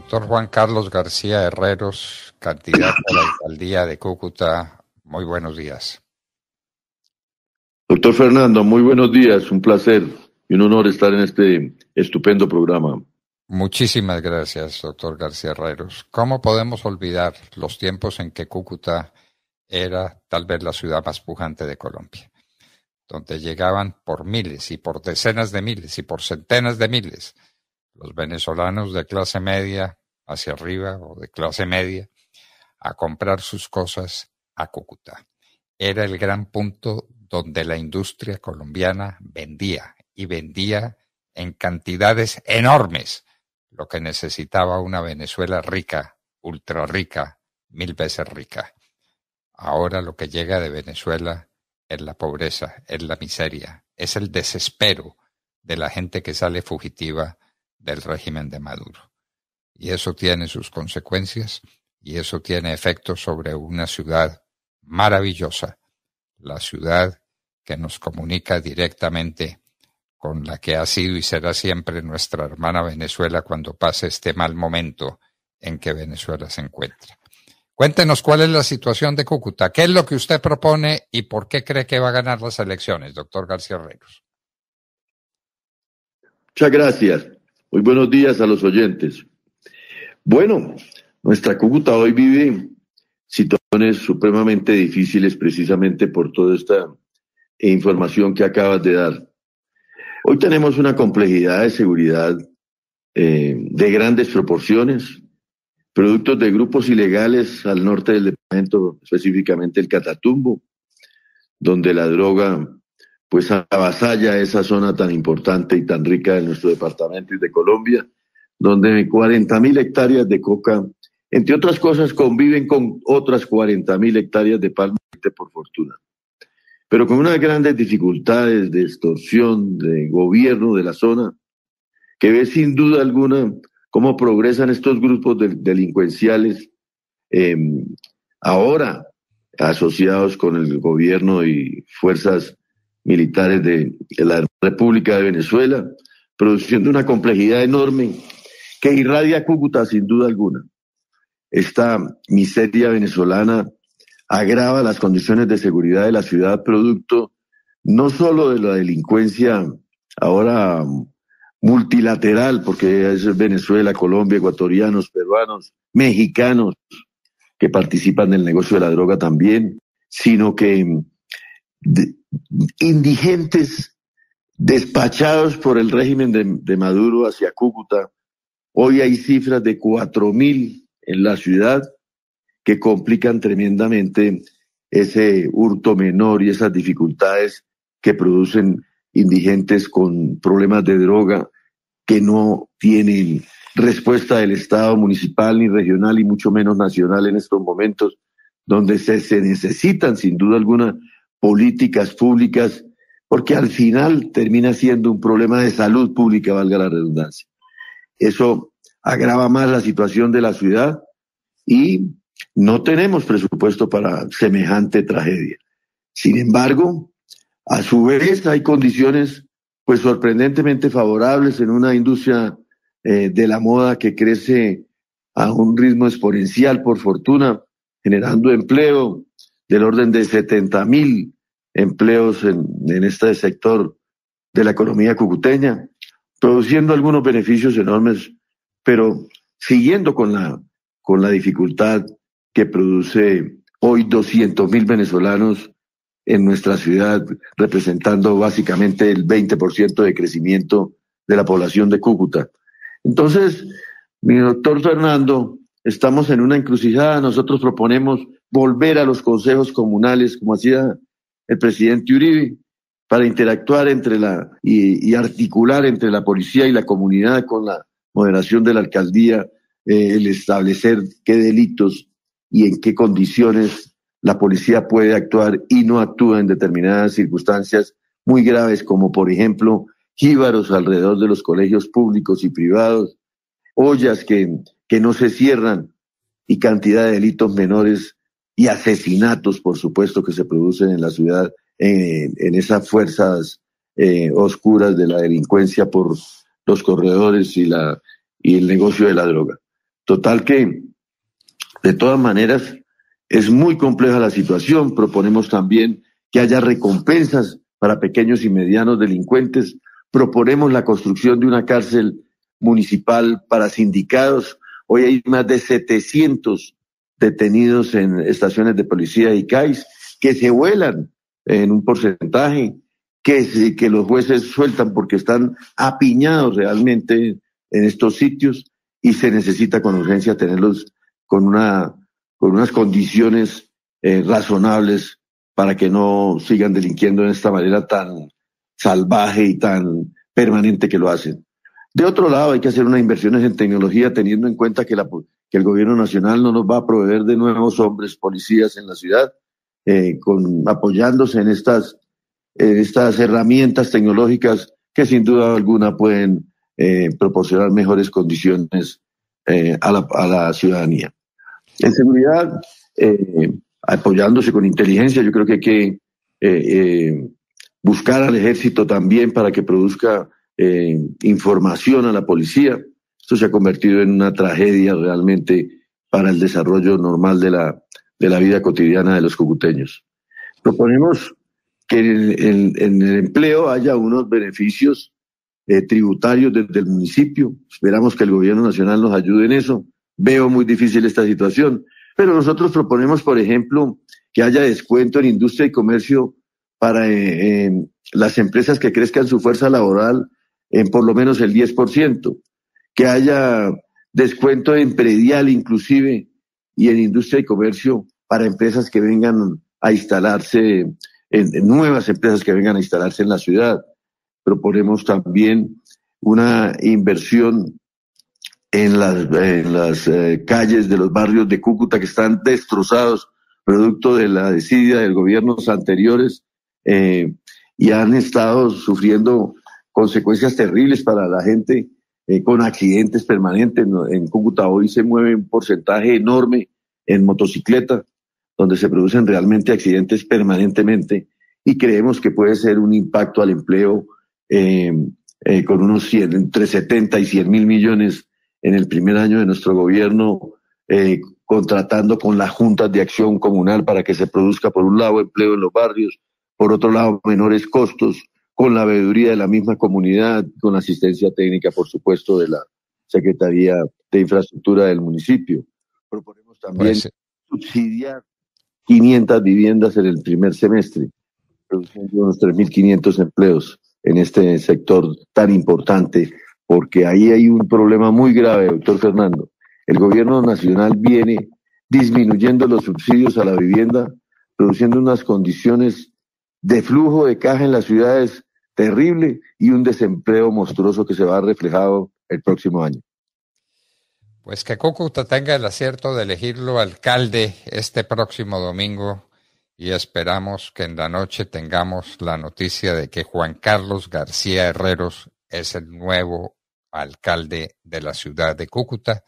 Doctor Juan Carlos García Herreros, candidato a la alcaldía de Cúcuta, muy buenos días. Doctor Fernando, muy buenos días, un placer y un honor estar en este estupendo programa. Muchísimas gracias, doctor García Herreros. ¿Cómo podemos olvidar los tiempos en que Cúcuta era tal vez la ciudad más pujante de Colombia, donde llegaban por miles y por decenas de miles y por centenas de miles los venezolanos de clase media hacia arriba o de clase media a comprar sus cosas a Cúcuta. Era el gran punto donde la industria colombiana vendía y vendía en cantidades enormes lo que necesitaba una Venezuela rica, ultra rica, mil veces rica. Ahora lo que llega de Venezuela es la pobreza, es la miseria, es el desespero de la gente que sale fugitiva del régimen de Maduro. Y eso tiene sus consecuencias y eso tiene efectos sobre una ciudad maravillosa, la ciudad que nos comunica directamente con la que ha sido y será siempre nuestra hermana Venezuela cuando pase este mal momento en que Venezuela se encuentra. Cuéntenos cuál es la situación de Cúcuta, qué es lo que usted propone y por qué cree que va a ganar las elecciones, doctor García Reyes. Muchas gracias. Muy buenos días a los oyentes. Bueno, nuestra Cúcuta hoy vive situaciones supremamente difíciles precisamente por toda esta información que acabas de dar. Hoy tenemos una complejidad de seguridad eh, de grandes proporciones, productos de grupos ilegales al norte del departamento, específicamente el Catatumbo, donde la droga pues avasalla esa zona tan importante y tan rica de nuestro departamento y de Colombia, donde 40 mil hectáreas de coca, entre otras cosas, conviven con otras 40 mil hectáreas de palma por fortuna. Pero con unas grandes dificultades de extorsión, de gobierno de la zona, que ve sin duda alguna cómo progresan estos grupos delincuenciales em, ahora asociados con el gobierno y fuerzas militares de, la República de Venezuela, produciendo una complejidad enorme que irradia Cúcuta sin duda alguna. Esta miseria venezolana agrava las condiciones de seguridad de la ciudad producto no solo de la delincuencia ahora multilateral, porque es Venezuela, Colombia, ecuatorianos, peruanos, mexicanos que participan del negocio de la droga también, sino que indigentes despachados por el régimen de, Maduro hacia Cúcuta. Hoy hay cifras de cuatro mil en la ciudad que complican tremendamente ese hurto menor y esas dificultades que producen indigentes con problemas de droga que no tienen respuesta del Estado municipal ni regional y mucho menos nacional en estos momentos, donde se necesitan sin duda alguna políticas públicas, porque al final termina siendo un problema de salud pública, valga la redundancia. Eso agrava más la situación de la ciudad y no tenemos presupuesto para semejante tragedia. Sin embargo, a su vez hay condiciones pues sorprendentemente favorables en una industria eh, de la moda que crece a un ritmo exponencial por fortuna, generando empleo, del orden de 70 mil empleos en, en este sector de la economía cucuteña, produciendo algunos beneficios enormes, pero siguiendo con la, con la dificultad que produce hoy 200 mil venezolanos en nuestra ciudad, representando básicamente el 20% de crecimiento de la población de Cúcuta. Entonces, mi doctor Fernando, estamos en una encrucijada, nosotros proponemos volver a los consejos comunales, como hacía el presidente Uribe, para interactuar entre la y, articular entre la policía y la comunidad con la moderación de la alcaldía, eh, el establecer qué delitos y en qué condiciones la policía puede actuar y no actúa en determinadas circunstancias muy graves, como por ejemplo jíbaros alrededor de los colegios públicos y privados, ollas que, que no se cierran y cantidad de delitos menores y asesinatos, por supuesto, que se producen en la ciudad, en, esas fuerzas eh, oscuras de la delincuencia por los corredores y, la, y el negocio de la droga. Total que, de todas maneras, es muy compleja la situación. Proponemos también que haya recompensas para pequeños y medianos delincuentes. Proponemos la construcción de una cárcel municipal para sindicados. Hoy hay más de 700 detenidos en estaciones de policía y CAIS que se vuelan en un porcentaje, que, que los jueces sueltan porque están apiñados realmente en estos sitios y se necesita con urgencia tenerlos con, una, con unas condiciones eh, razonables para que no sigan delinquiendo de esta manera tan salvaje y tan permanente que lo hacen. De otro lado, hay que hacer unas inversiones en tecnología teniendo en cuenta que, la, que el gobierno nacional no nos va a proveer de nuevos hombres policías en la ciudad, eh, apoyándose en estas, en estas herramientas tecnológicas que sin duda alguna pueden eh, proporcionar mejores condiciones eh, a, la, ciudadanía. En seguridad, apoyándose con inteligencia, yo creo que hay que buscar al ejército también para que produzca información a la policía. Esto se ha convertido en una tragedia realmente para el desarrollo normal de la, de la vida cotidiana de los cucuteños. Proponemos que en el empleo haya unos beneficios eh, tributarios desde el municipio. Esperamos que el gobierno nacional nos ayude en eso. Veo muy difícil esta situación, pero nosotros proponemos, por ejemplo, que haya descuento en industria y comercio para eh, las empresas que crezcan su fuerza laboral en por lo menos el 10%, que haya descuento en predial inclusive y en industria y comercio para empresas que vengan a instalarse, en nuevas empresas que vengan a instalarse en la ciudad. Proponemos también una inversión en las, eh, calles de los barrios de Cúcuta que están destrozados producto de la desidia de gobiernos anteriores eh, y han estado sufriendo consecuencias terribles para la gente eh, con accidentes permanentes. En Cúcuta hoy se mueve un porcentaje enorme en motocicleta, donde se producen realmente accidentes permanentemente y creemos que puede ser un impacto al empleo eh, eh, con unos 100, entre 70 y 100 mil millones en el primer año de nuestro gobierno, eh, contratando con las juntas de acción comunal para que se produzca, por un lado, empleo en los barrios, por otro lado, menores costos, con la veeduría de la misma comunidad, con asistencia técnica, por supuesto, de la Secretaría de Infraestructura del municipio. Proponemos también pues, subsidiar 500 viviendas en el primer semestre, produciendo unos 3.500 empleos en este sector tan importante, porque ahí hay un problema muy grave, doctor Fernando. El gobierno nacional viene disminuyendo los subsidios a la vivienda, produciendo unas condiciones de flujo de caja en las ciudades terrible y un desempleo monstruoso que se va a reflejado el próximo año. Pues que Cúcuta tenga el acierto de elegirlo alcalde este próximo domingo y esperamos que en la noche tengamos la noticia de que Juan Carlos García Herreros es el nuevo alcalde de la ciudad de Cúcuta